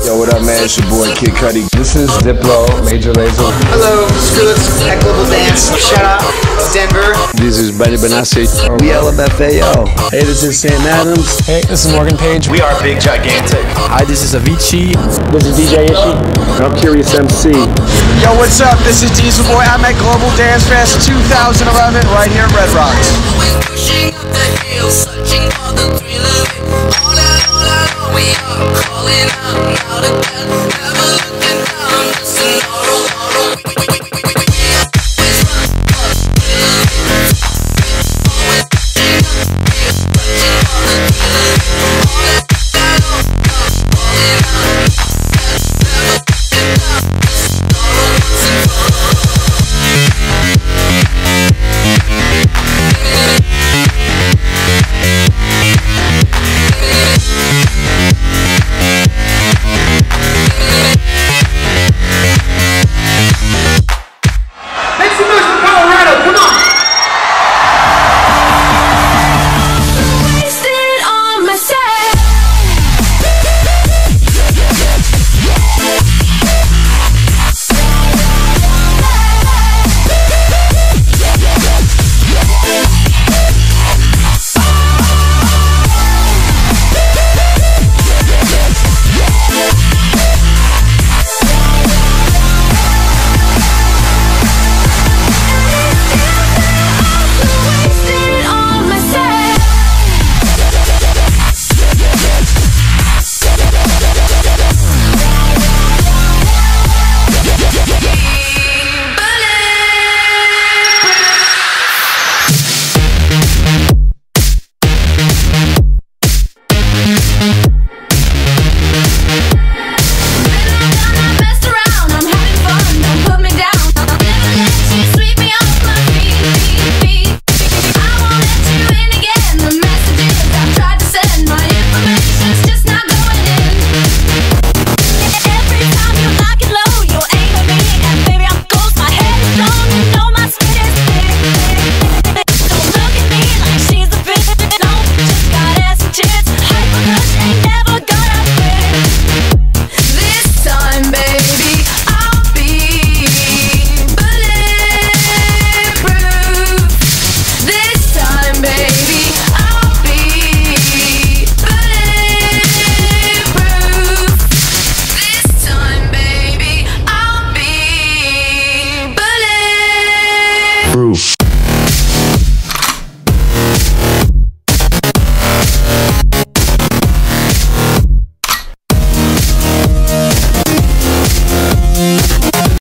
Yo, what up, man? It's your boy Kid Cudi. This is Diplo, Major Lazer. Hello, Scoots, at Global Dance. Shout out Denver. This is Benny Benassi. We LMFAO. Hey, this is Sam Adams. Hey, this is Morgan Page. We are Big Gigantic. Hi, this is Avicii. This is DJ Ishi. I'm Curious MC. Yo, what's up? This is Dieselboy. I'm at Global Dance Fest 2011 right here at Red Rocks. Searching for the thrill of